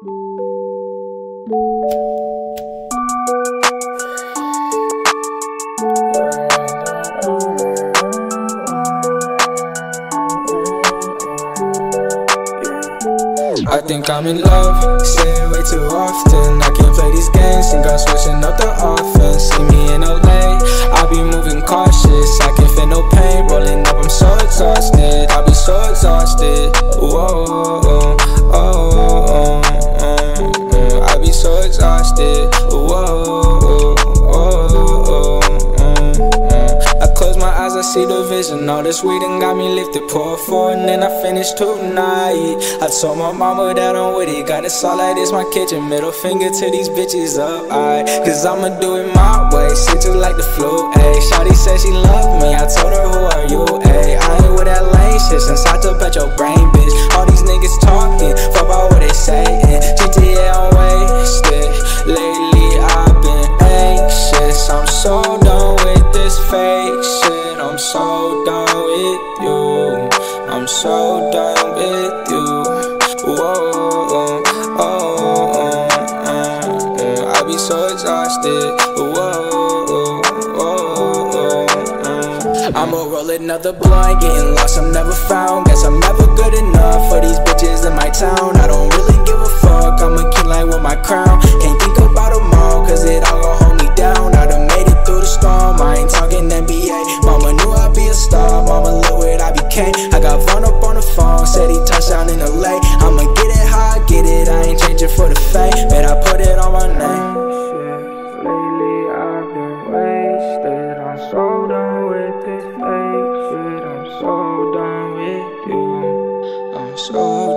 I think I'm in love, say it way too often. I can't play these games, think I'm switching up the offense. See me in LA, I be moving cautious. I can't feel no pain, rolling up, I'm so exhausted. I be so exhausted, whoa, exhausted, whoa, I close my eyes, I see the vision. All this weed and got me lifted, pour four and then I finish tonight. I told my mama that I'm with it. Got it like this, my kitchen. Middle finger to these bitches up, I Cause I'ma do it my way. Shit just like the flu, ayy. Shawty said she love me, I told her who are you, ayy? I ain't with that lame shit. Since I took at your brain, this fake shit I'm so done with you. I'm so done with you. Whoa, oh, oh, oh, I be so exhausted. Whoa, oh, oh, I'ma roll another blunt, getting lost, I'm never found. okay. I got Vaughn up on the phone, said he touchdown in LA. I'ma get it how I get it, I ain't changing for the fame. Bet I put it on my name. Lately I've been wasted, I'm so done with this fake shit. I'm so done with you. I'm so.